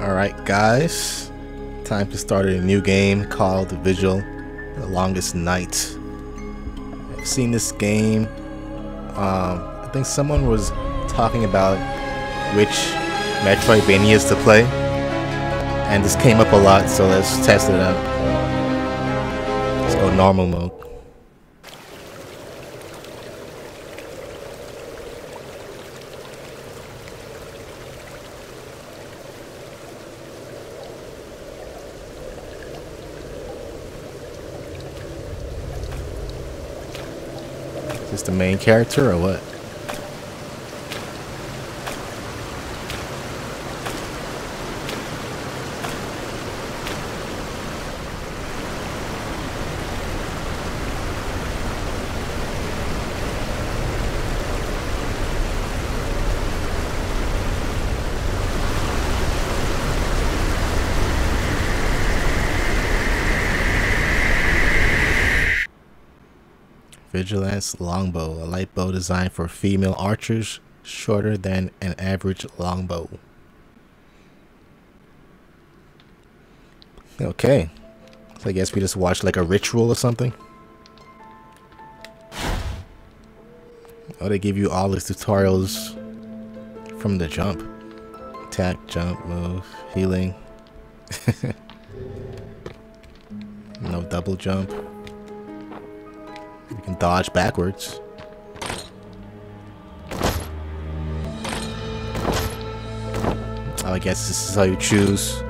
Alright, guys. Time to start a new game called Vigil The Longest Night. I've seen this game. Um, I think someone was talking about which Metroidvanias to play. And this came up a lot, so let's test it out. Let's go normal mode. The main character or what? Vigilance Longbow, a light bow designed for female archers, shorter than an average longbow. Okay. So I guess we just watched like a ritual or something. Oh, they give you all these tutorials from the jump. Attack, jump, move, healing. no double jump. You can dodge backwards. Oh, I guess this is how you choose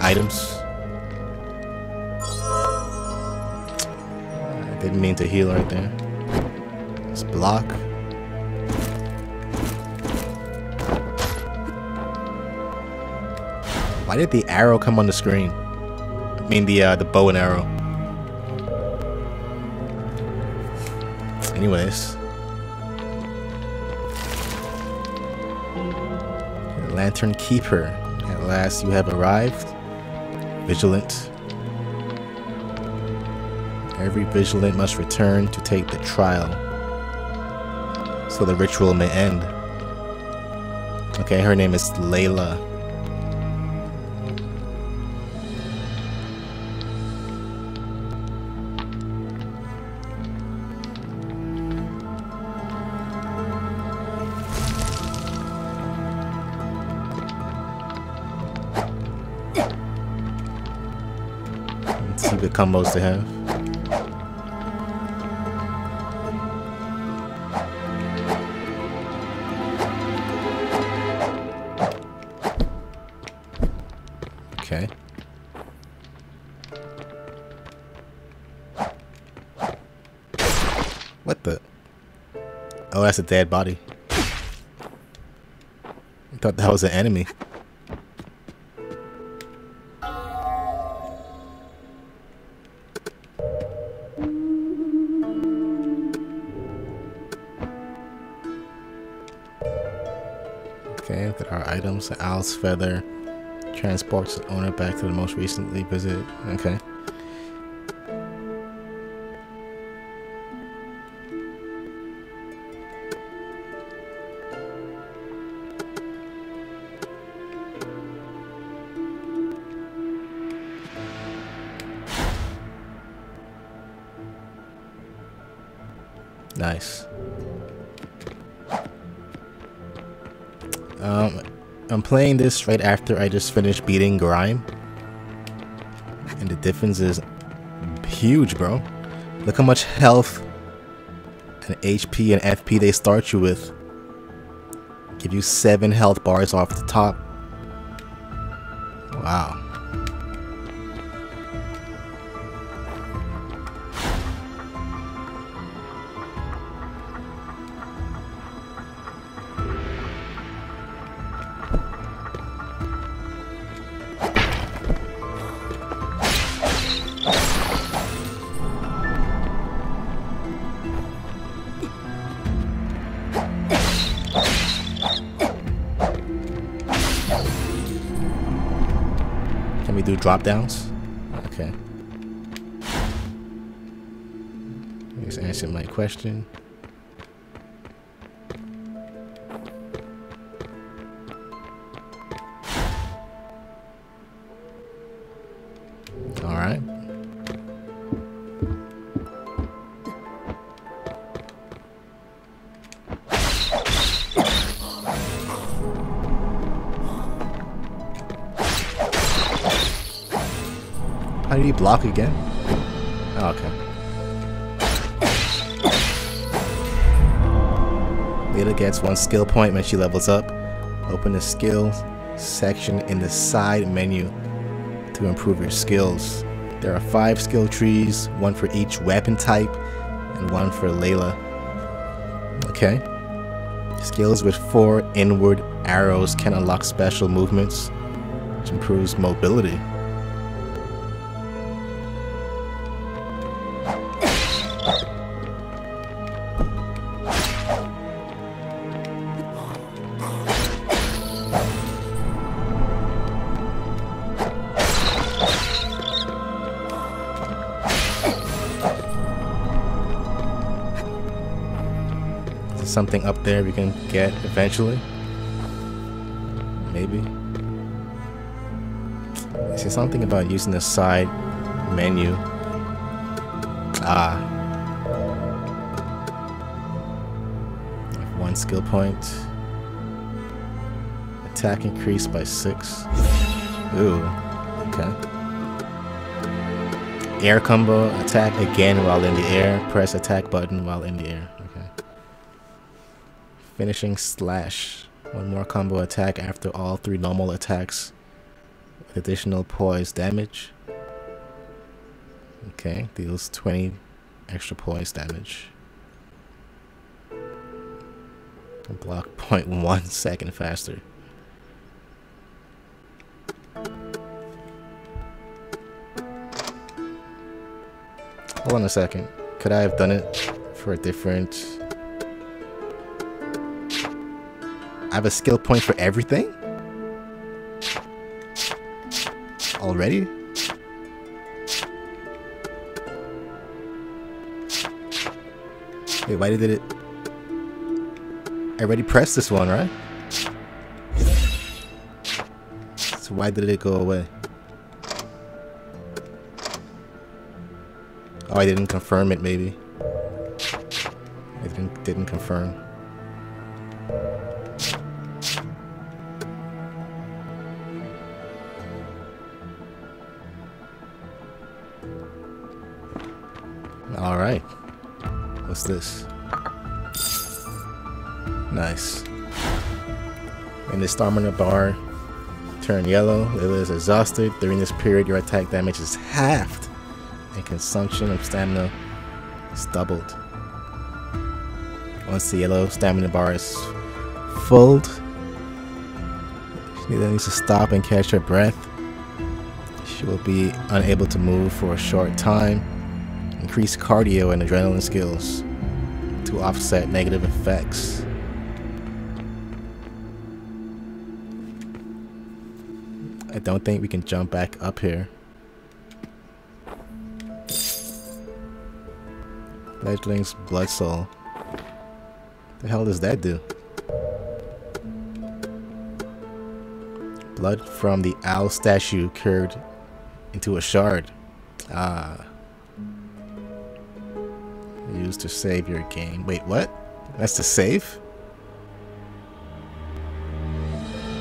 items. I didn't mean to heal right there. Let's block. Why did the arrow come on the screen? I mean the uh, the bow and arrow. Anyways. Lantern Keeper. At last you have arrived. Vigilant. Every vigilant must return to take the trial. So the ritual may end. Okay, her name is Layla. Combos they have. Okay. What the? Oh, that's a dead body. I thought that was an enemy. Okay, there are items. The owl's feather transports the owner back to the most recently visited. Okay. Playing this right after I just finished beating Grime. And the difference is huge, bro. Look how much health and HP and FP they start you with. Give you 7 health bars off the top. Drop downs? Okay. Just answer my question. How do you block again? Oh, okay. Layla gets one skill point when she levels up. Open the skills section in the side menu to improve your skills. There are five skill trees, one for each weapon type, and one for Layla. Okay. Skills with four inward arrows can unlock special movements, which improves mobility. Something up there we can get eventually. Maybe. I see something about using the side menu. Ah. One skill point. Attack increased by six. Ooh. Okay. Air combo, attack again while in the air. Press attack button while in the air. Finishing slash. One more combo attack after all three normal attacks. Additional poise damage. Okay, deals 20 extra poise damage. Block 0.1 second faster. Hold on a second. Could I have done it for a different I have a skill point for everything? Already? Wait, why did it... I already pressed this one, right? So why did it go away? Oh, I didn't confirm it, maybe. I didn't, didn't confirm. This? Nice. In the stamina bar, turn yellow. Layla is exhausted. During this period, your attack damage is halved, and consumption of stamina is doubled. Once the yellow stamina bar is filled, she needs to stop and catch her breath. She will be unable to move for a short time increase cardio and adrenaline skills to offset negative effects. I don't think we can jump back up here. Fledgling's Blood Soul. The hell does that do? Blood from the owl statue curved into a shard. Ah used to save your game. Wait, what? That's to save?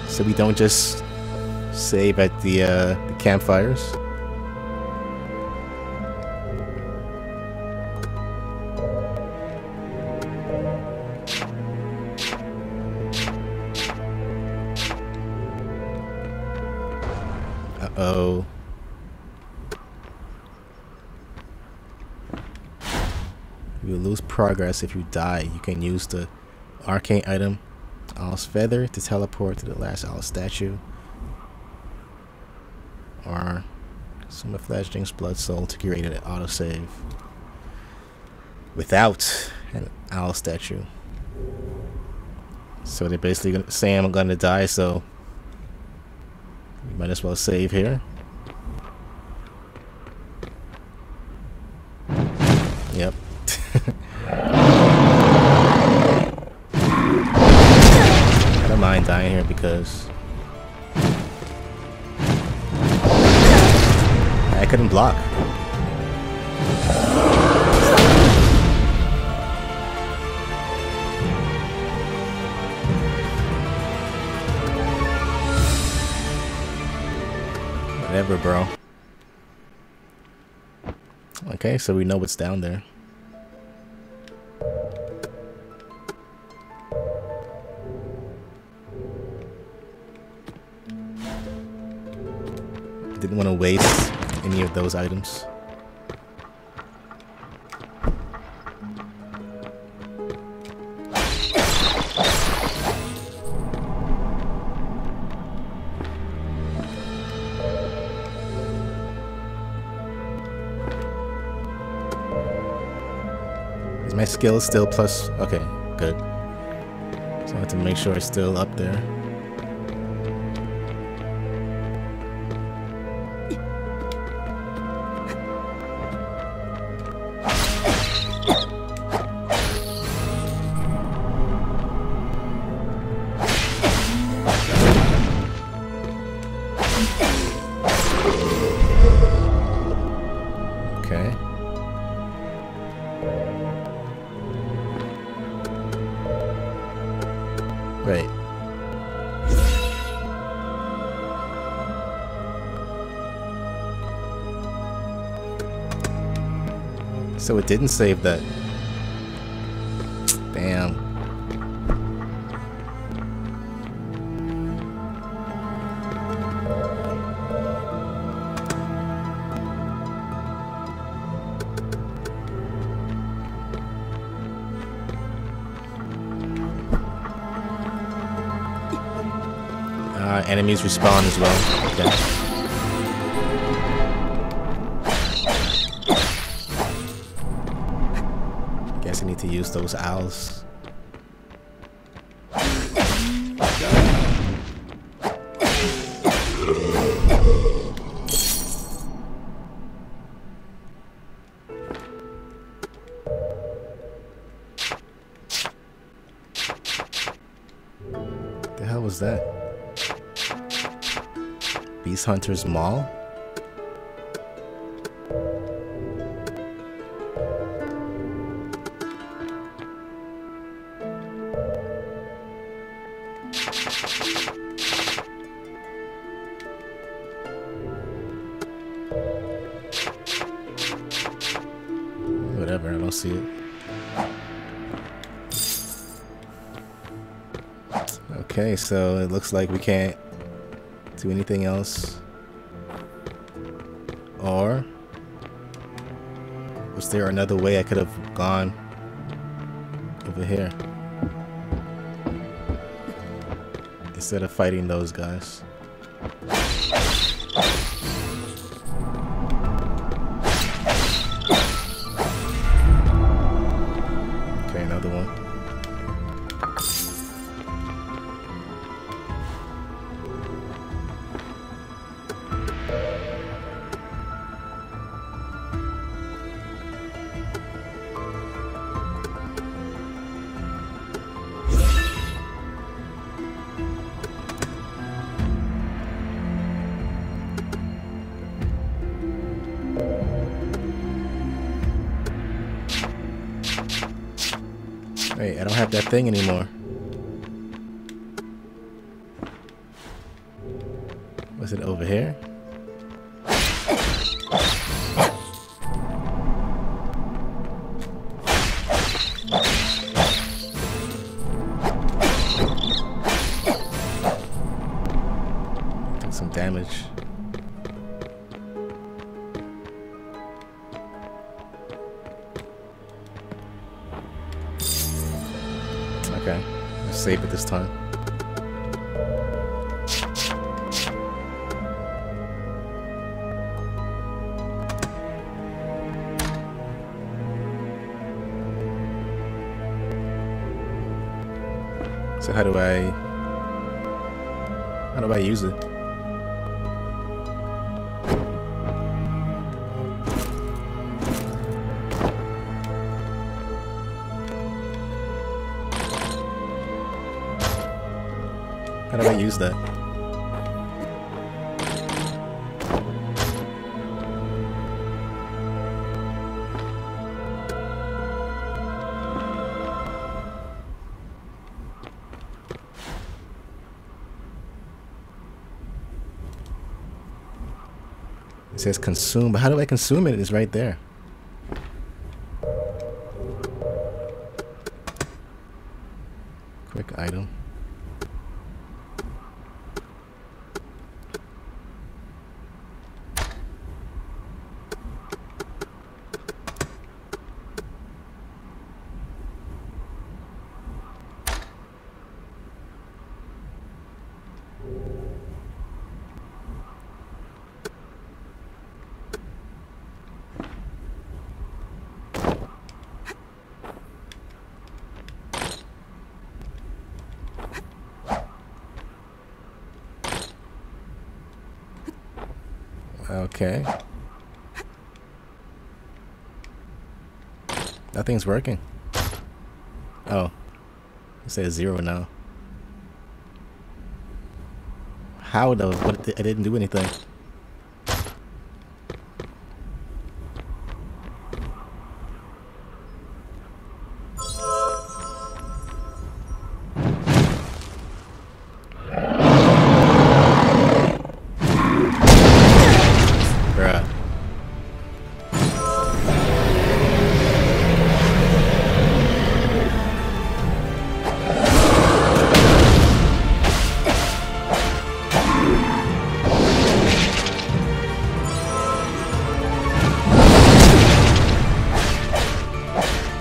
So we don't just save at the, uh, the campfires? Progress if you die. You can use the arcane item Owl's Feather to teleport to the last Owl statue. Or some of Fledgling's Blood Soul to create an autosave without an Owl statue. So they're basically saying I'm gonna die, so we might as well save here. Couldn't block. Whatever, bro. Okay, so we know what's down there. Didn't want to waste any of those items. Is my skill still plus? Okay, good. So I have to make sure it's still up there. Didn't save that. Damn. Uh, enemies respawn as well. Okay. Use those owls. The hell was that? Beast Hunter's Maul? So it looks like we can't do anything else. Or was there another way I could have gone over here? Instead of fighting those guys. Do I how do I use it? How do I use that? Says consume, but how do I consume it? It's right there. Quick item. Okay. Nothing's working. Oh. It says zero now. How though? What, I didn't do anything.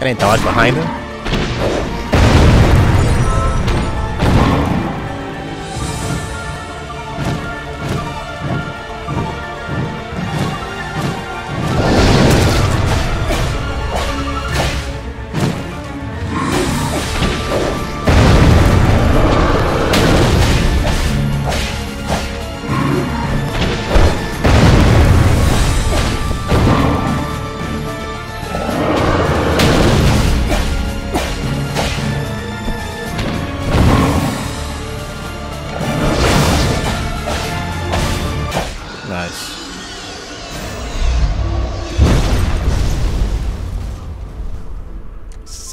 Didn't dodge behind him.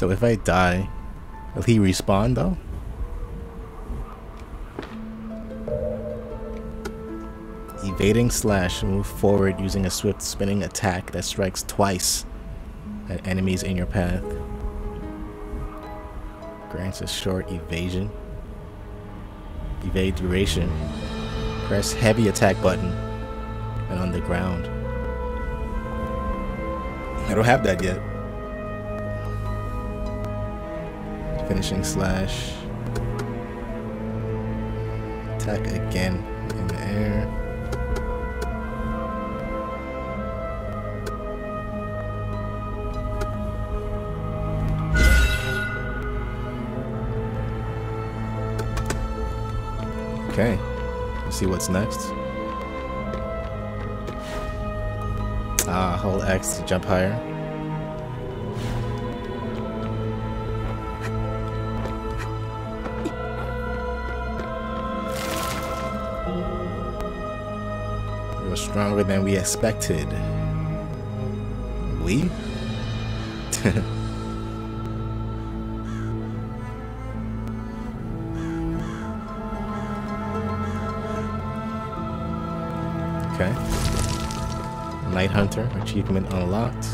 So if I die, will he respawn though? Evading slash move forward using a swift spinning attack that strikes twice at enemies in your path. Grants a short evasion. Evade duration. Press heavy attack button and on the ground. I don't have that yet. Finishing slash. Attack again in the air. Okay, let's see what's next. Ah, hold X to jump higher. Stronger than we expected. We? okay. Night Hunter achievement unlocked.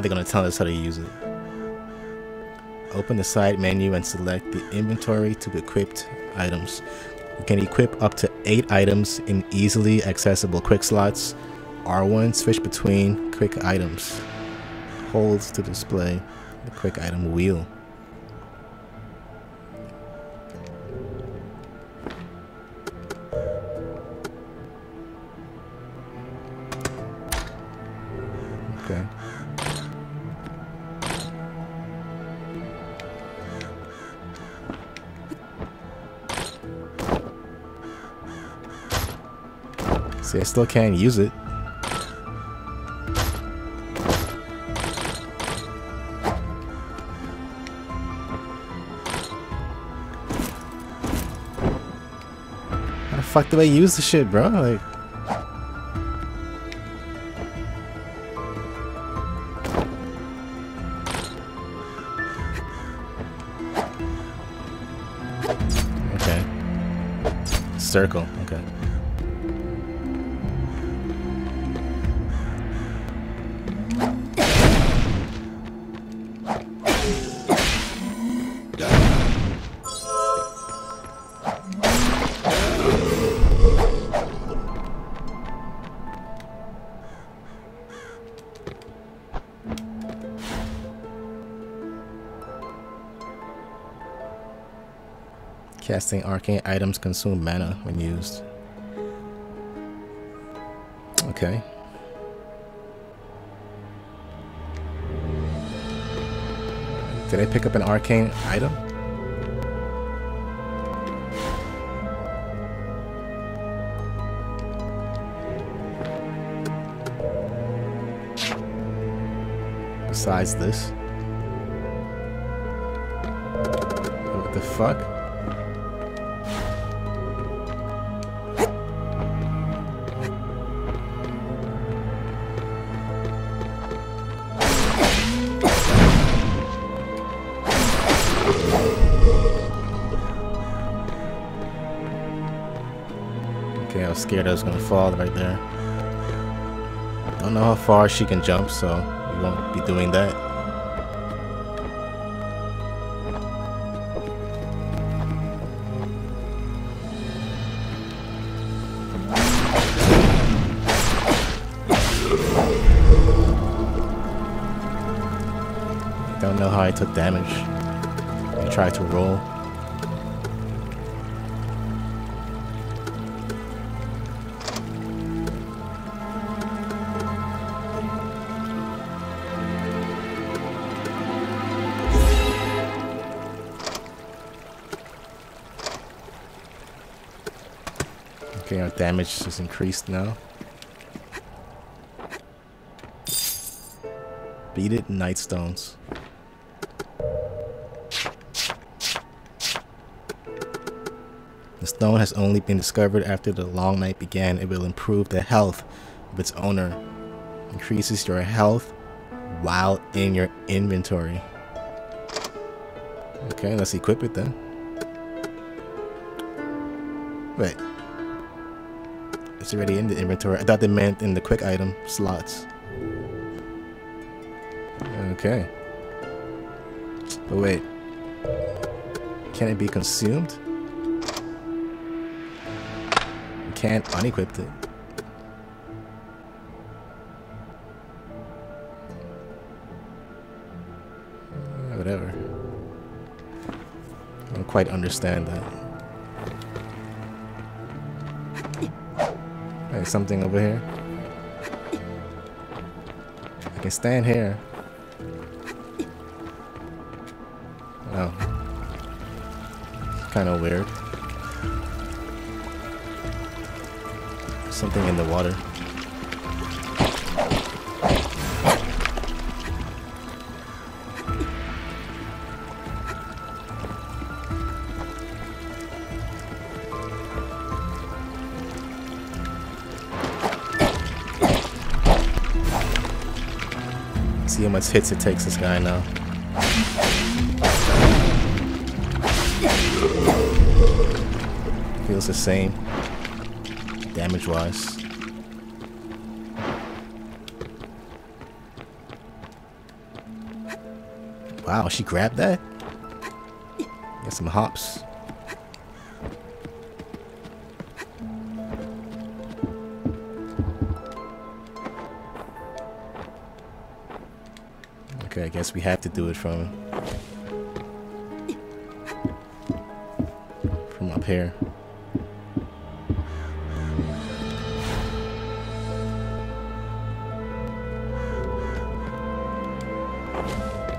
They're going to tell us how to use it. Open the side menu and select the inventory to equipped items. You can equip up to 8 items in easily accessible quick slots. R1 switch between quick items holds to display the quick item wheel. Still can't use it. How the fuck do I use the shit, bro? Like... Okay. Circle, Casting arcane items consume mana when used. Okay. Did I pick up an arcane item? Besides this? What the fuck? Scared I was gonna fall right there. Don't know how far she can jump, so we won't be doing that. Don't know how I took damage. I tried to roll. Okay, our damage is increased now. Beat it, Nightstones. The stone has only been discovered after the long night began. It will improve the health of its owner. Increases your health while in your inventory. Okay, let's equip it then. Wait. It's already in the inventory. I thought they meant in the quick item slots. Okay. But wait. Can it be consumed? You can't unequip it. Whatever. I don't quite understand that. Something over here. I can stand here. Oh. Kind of weird. Something in the water. Much hits it takes this guy now. Feels the same, damage wise. Wow, she grabbed that? Get some hops. Okay, I guess we have to do it from from up here.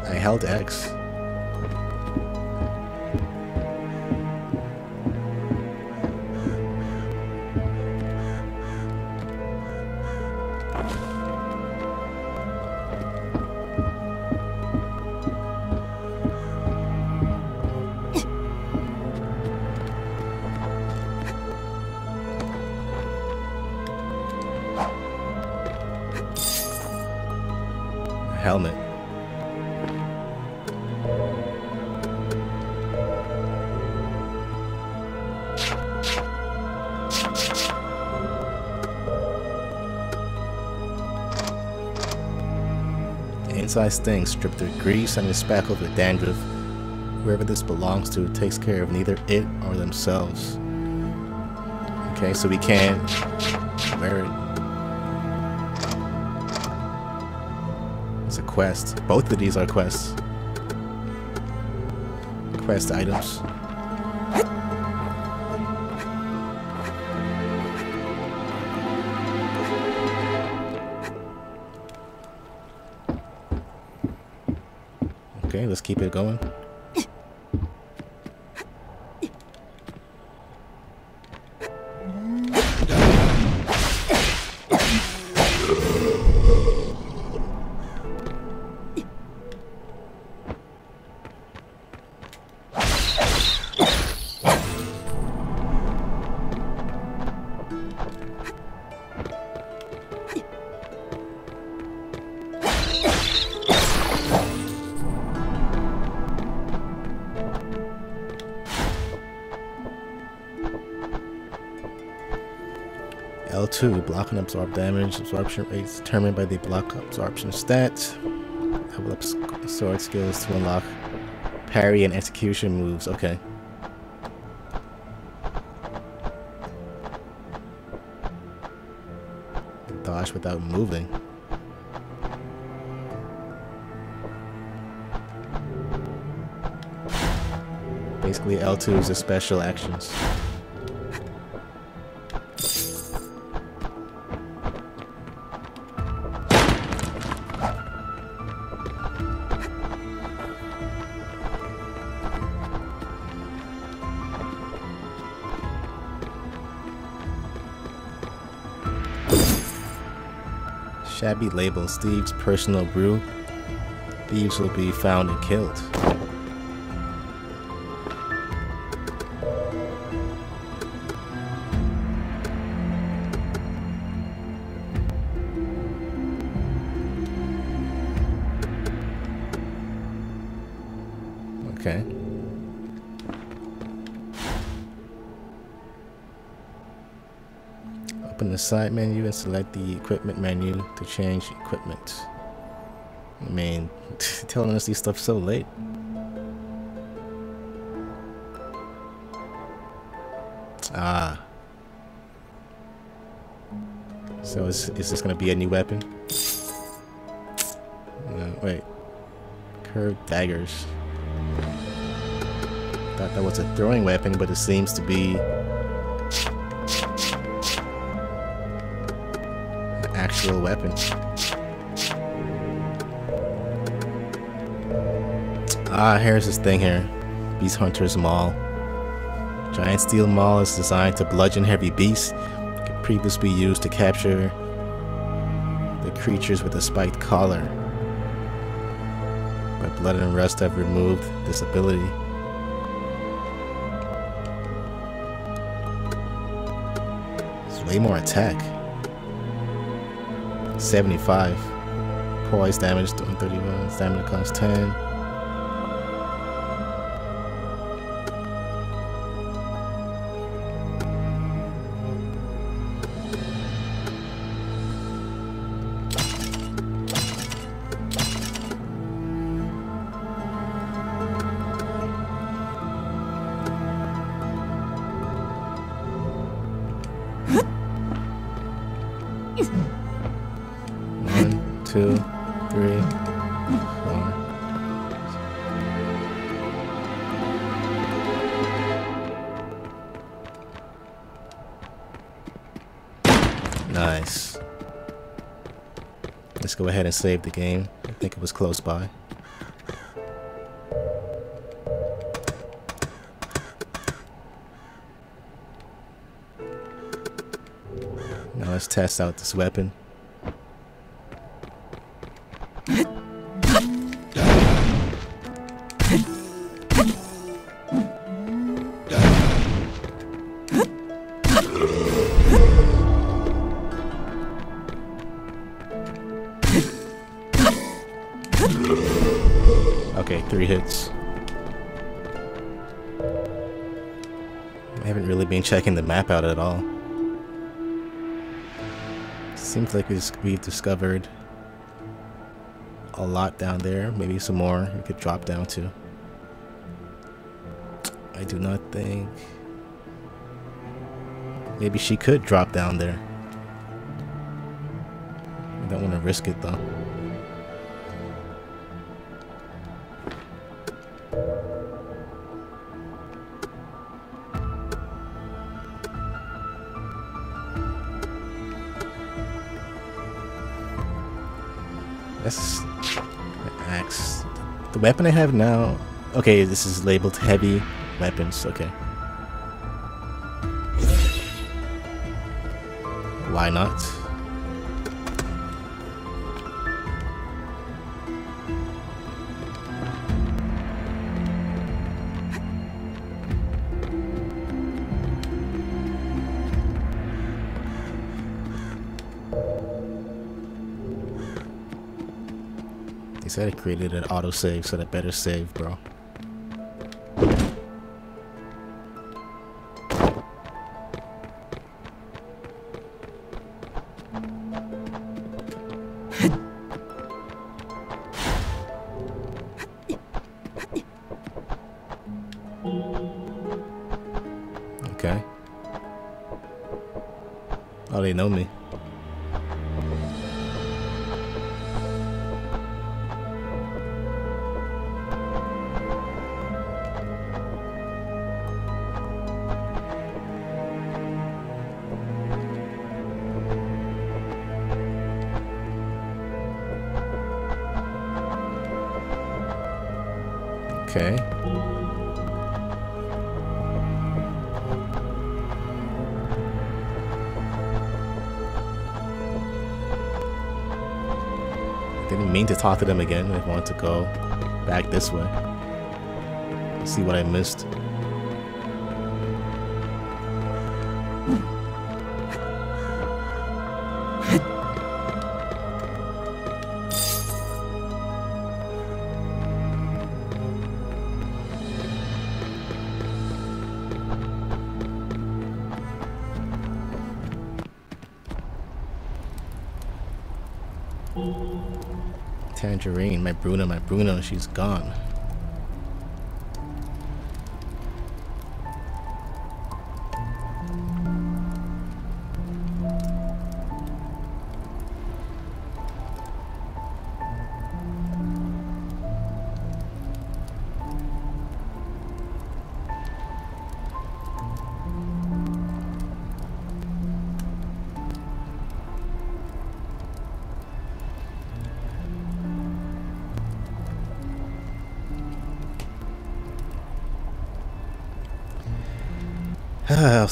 I held X. Inside stings strip the grease and is speckled with dandruff. Whoever this belongs to takes care of neither it or themselves. Okay, so we can wear it. It's a quest. Both of these are quests. Quest items. Okay, let's keep it going. Absorb damage. Absorption rate is determined by the block absorption stat. Level up sword skills to unlock parry and execution moves. Okay. Dodge without moving. Basically, L2 is the special actions. Label, Steve's personal brew. Thieves will be found and killed. Okay. Side menu and select the equipment menu to change equipment. I mean, telling us these stuff so late. Ah. So is, is this going to be a new weapon? No, wait. Curved daggers. Thought that was a throwing weapon, but it seems to be actual weapon. Ah, here's this thing here. Beast Hunter's Maul. Giant Steel Maul is designed to bludgeon heavy beasts. Could previously used to capture the creatures with a spiked collar. But Blood and Rust have removed this ability. It's way more attack. 75. Poise damage 31. Stamina cost 10. One, two, three, four. Nice. Let's go ahead and save the game. I think it was close by. Now let's test out this weapon. Map out at all. Seems like we've discovered a lot down there. Maybe some more we could drop down to. I do not think... Maybe she could drop down there. I don't want to risk it though. Weapon I have now. Okay, this is labeled heavy weapons. Okay. Why not? Said it created an autosave, so that better save, bro. Talk to them again. if I wanted to go back this way. See what I missed. Tangerine, my Bruno, my Bruno, she's gone.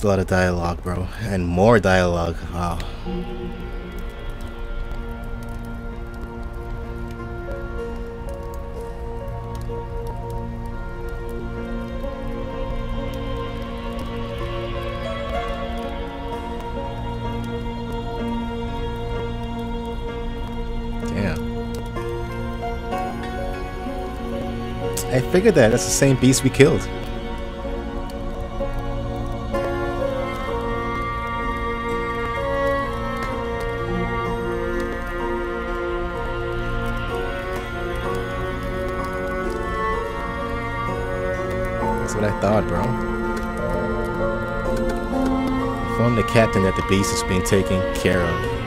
A lot of dialogue, bro. And more dialogue. Wow. Damn. I figured that. That's the same beast we killed. Thought, bro. Inform the captain that the beast is being taken care of.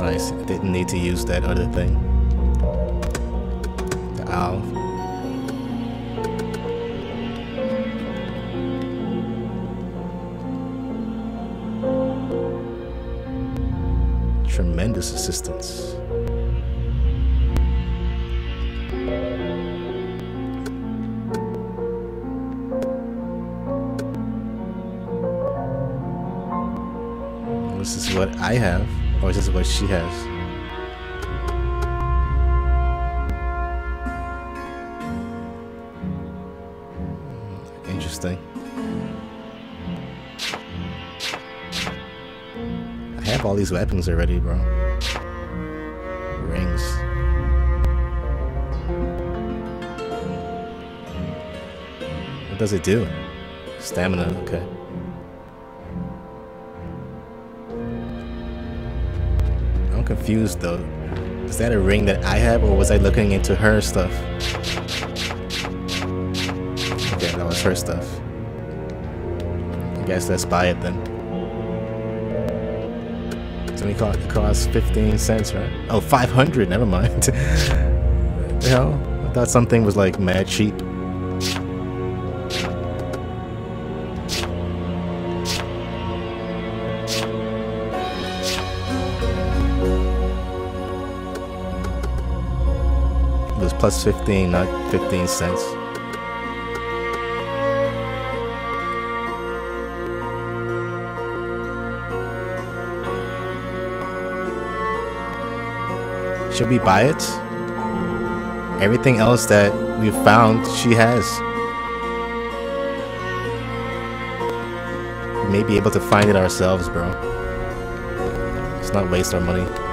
Nice. Didn't need to use that other thing. The owl. Tremendous assistance. This is what I have, or this is what she has? All these weapons already, bro. Rings. What does it do? Stamina, okay. I'm confused though. Is that a ring that I have or was I looking into her stuff? Okay, that was her stuff. I guess let's buy it then. Only cost, it costs 15 cents, right? Oh, 500, never mind. the hell? I thought something was like mad cheap. It was plus 15, not 15 cents. Should be by it? Everything else that we found, she has. We may be able to find it ourselves, bro. Let's not waste our money.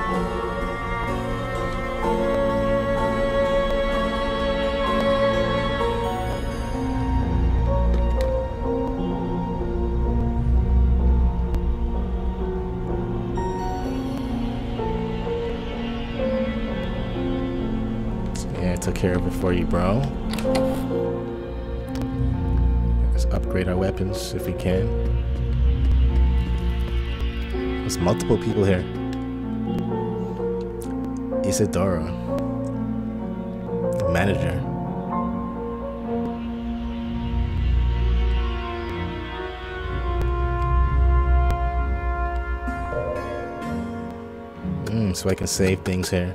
For you, bro. Let's upgrade our weapons if we can. There's multiple people here. Isadora. The manager. Mm, so I can save things here.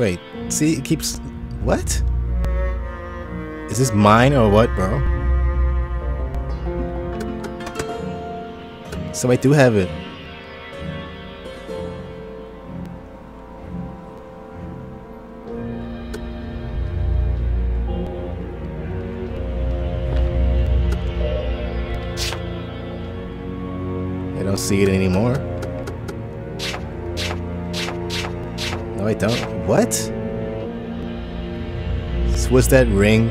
Wait, see, it keeps. What? Is this mine or what, bro? So I do have it. I don't see it anymore. Was that ring?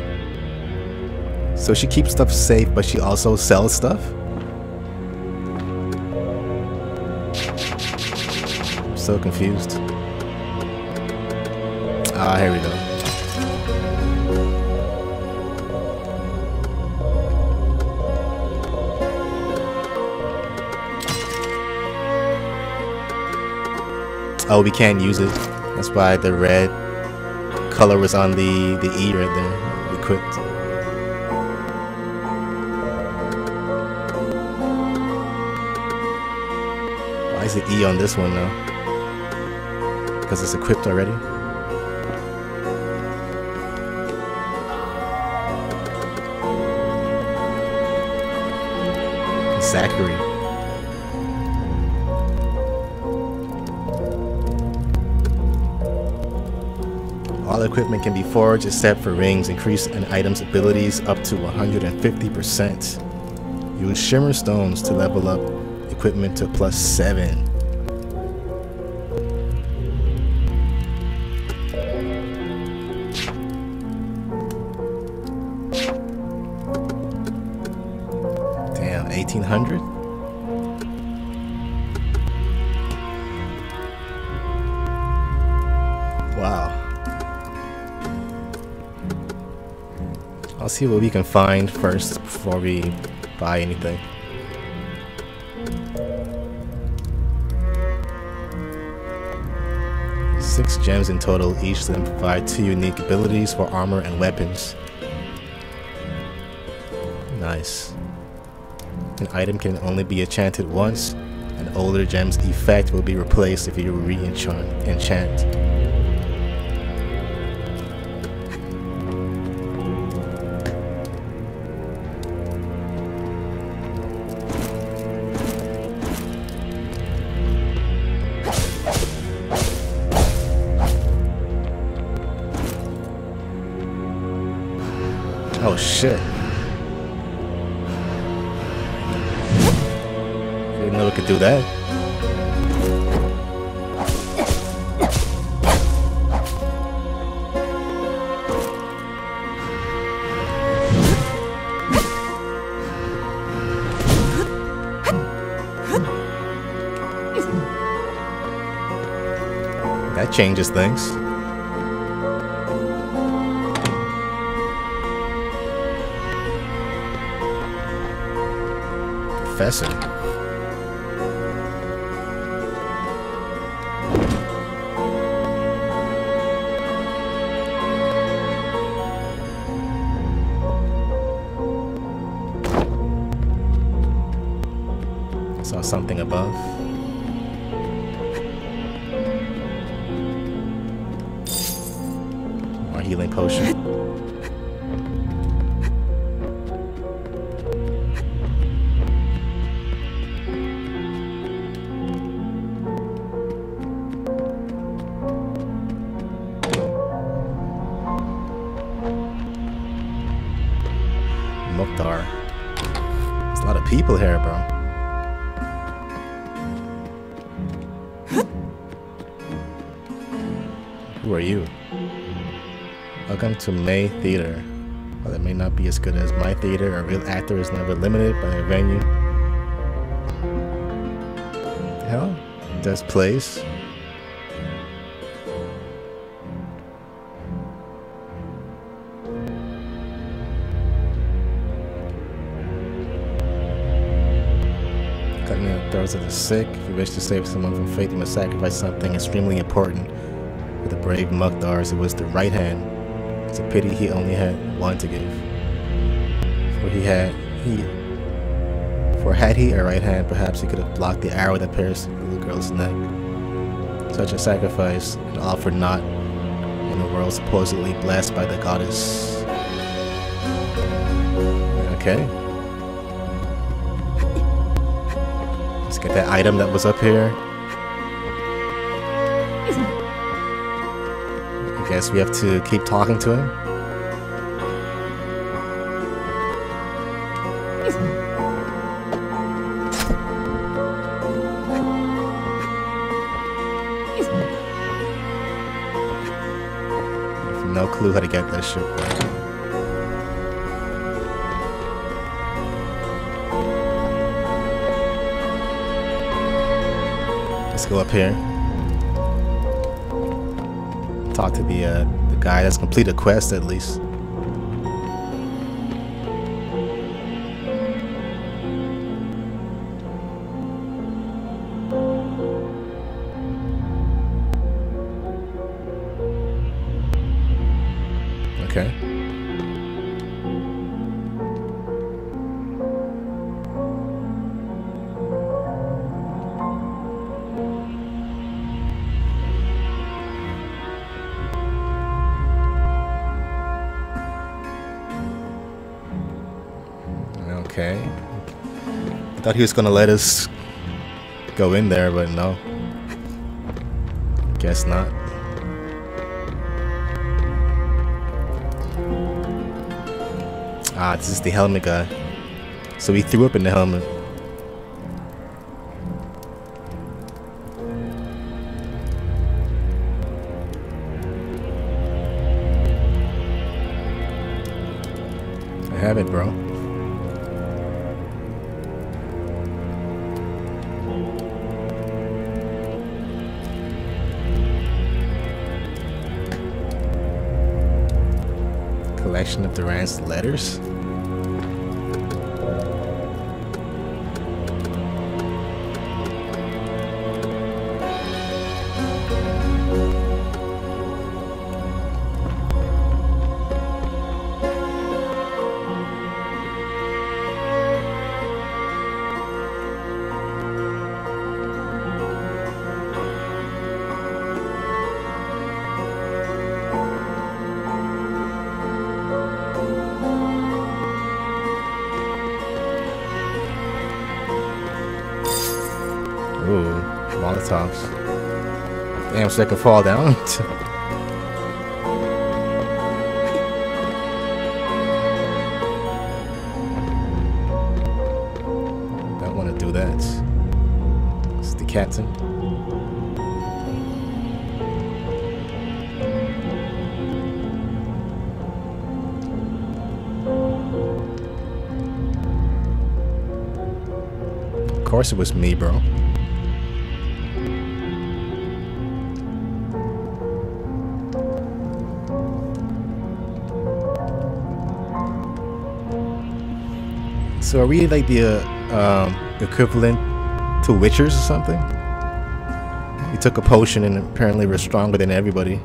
So she keeps stuff safe, but she also sells stuff? I'm so confused. Ah, here we go. Oh, we can't use it. That's why the red color was on the, the E right there. Equipped. Why is the E on this one now? Because it's equipped already? Zachary. All equipment can be forged except for rings. Increase an item's abilities up to 150%. Use shimmer stones to level up equipment to plus 7. See what we can find first before we buy anything. Six gems in total, each of them provide two unique abilities for armor and weapons. Nice. An item can only be enchanted once. An older gem's effect will be replaced if you re-enchant. Enchant. Shit. didn't know we could do that. That changes things. Professor. Who are you? Welcome to May Theater. While it may not be as good as my theater, a real actor is never limited by a venue. Hell, does plays. Cutting the throats of the sick. If you wish to save someone from fate, you must sacrifice something extremely important. The brave Mukhdars, it was the right hand. It's a pity he only had one to give. For he had he for had he a right hand, perhaps he could have blocked the arrow that pierced the little girl's neck. Such a sacrifice, and all naught in a world supposedly blessed by the goddess. Okay. Let's get that item that was up here. Guess we have to keep talking to him. No clue how to get that shit. Bro. Let's go up here. Talk to the uh, the guy that's completed a quest at least. Okay. Thought he was gonna let us go in there, but no. Guess not. Ah, this is the helmet guy. So he threw up in the helmet. Letters. They could fall down. Don't want to do that. It's The captain. Of course it was me, bro. So are we like the uh, um, equivalent to witchers or something? We took a potion and apparently we're stronger than everybody.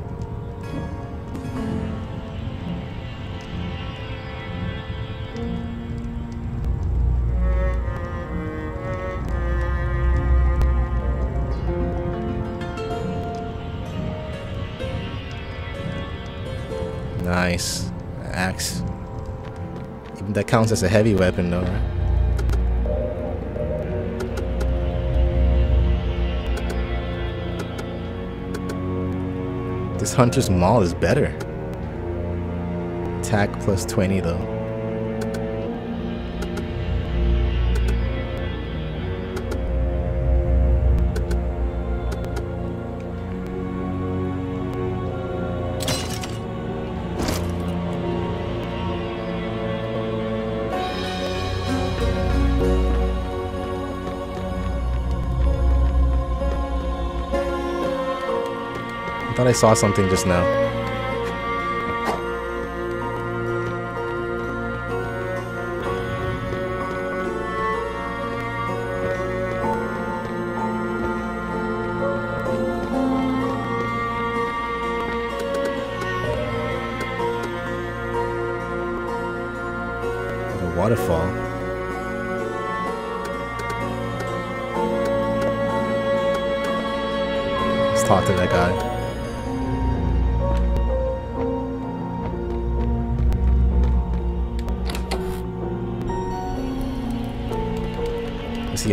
Counts as a heavy weapon though? This Hunter's Maul is better. Attack plus 20 though. Thought I saw something just now. A waterfall.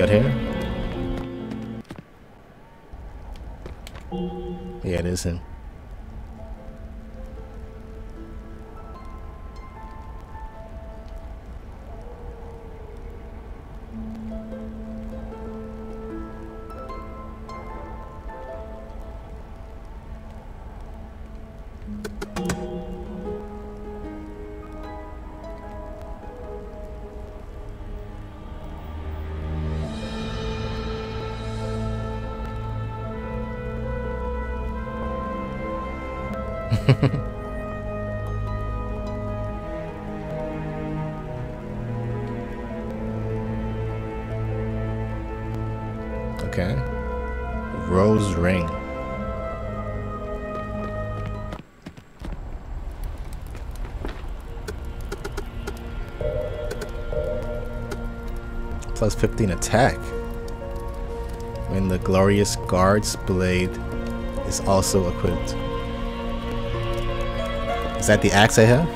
Out here? Plus 15 attack. When the glorious guard's blade is also equipped. Is that the axe I have?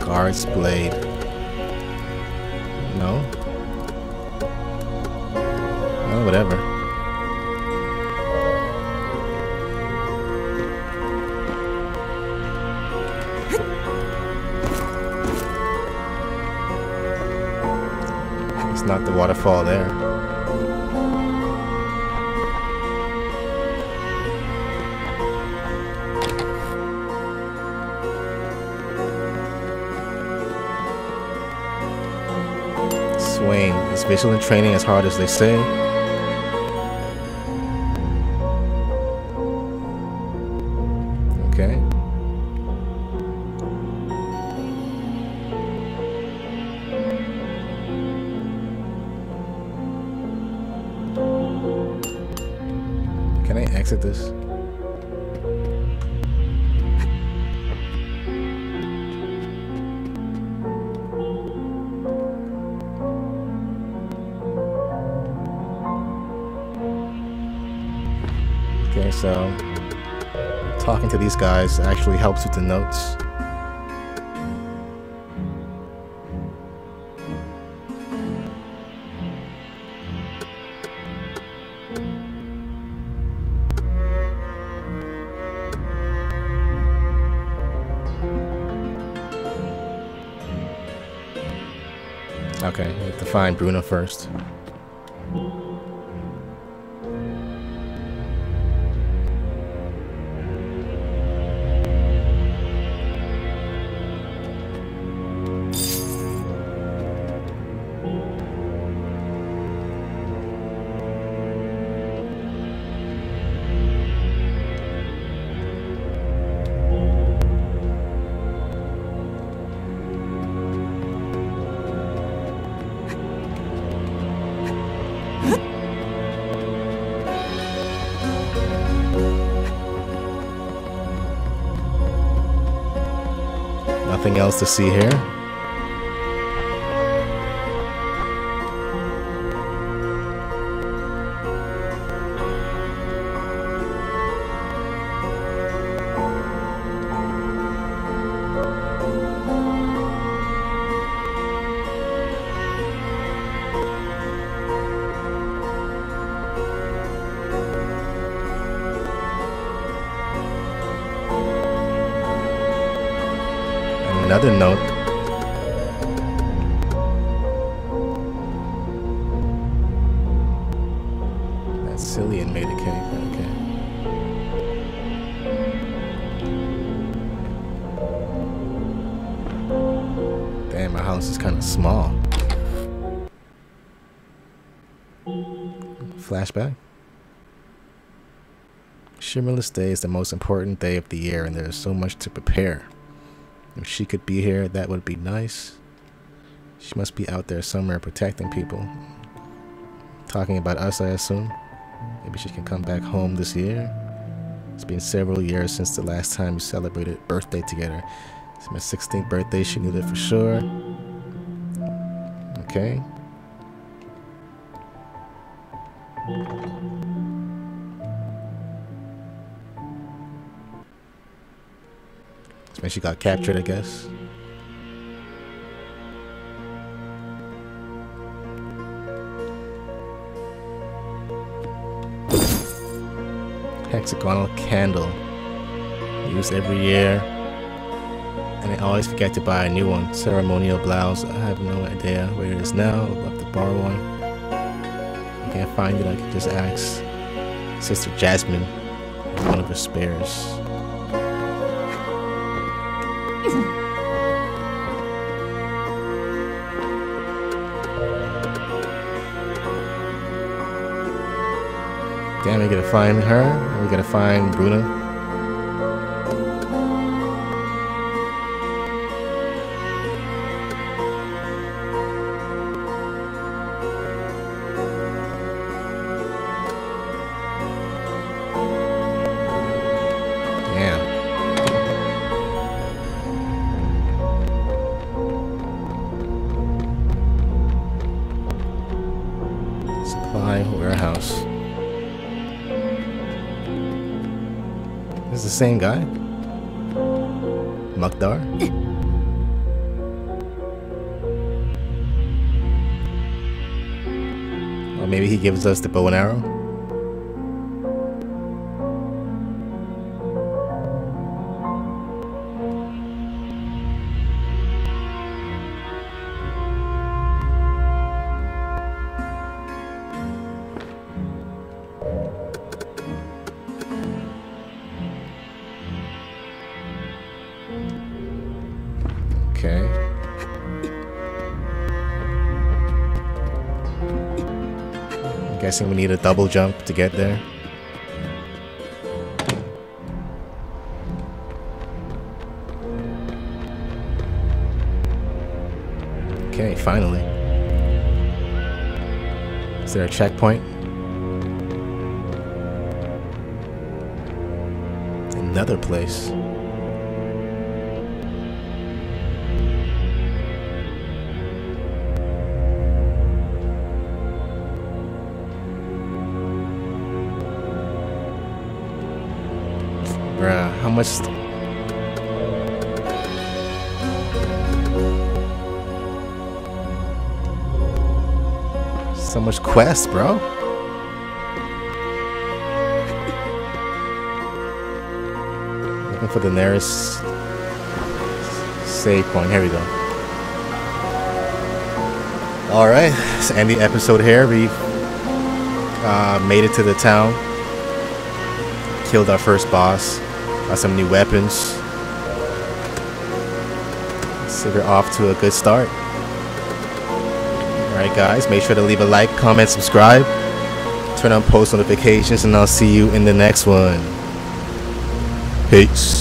Guard's blade. Waterfall there. vigilant training as hard as they say. Guys actually helps with the notes. Okay, we have to find Bruno first. Nothing else to see here. Another note. That Cillian made a cake. Okay. Damn, my house is kind of small. Flashback. Shimmerless Day is the most important day of the year, and there is so much to prepare. If she could be here, that would be nice. She must be out there somewhere protecting people. Talking about us, I assume. Maybe she can come back home this year. It's been several years since the last time we celebrated birthday together. It's my 16th birthday, she knew that for sure. Okay. So she got captured, I guess. Hexagonal candle. Used every year. And I always forget to buy a new one. Ceremonial blouse. I have no idea where it is now. I'd love to borrow one. I can't find it. I could just ask Sister Jasmine one of her spares. We gotta find her. We gotta find Bruno. He the bow and arrow? Guessing we need a double jump to get there. Okay, finally. Is there a checkpoint? Another place. So much quest, bro. Looking for the nearest save point. Here we go. All right, let's end the episode here. We uh, made it to the town, killed our first boss, got some new weapons. So we're off to a good start. All right, guys, make sure to leave a like, comment, subscribe, turn on post notifications, and I'll see you in the next one. Peace.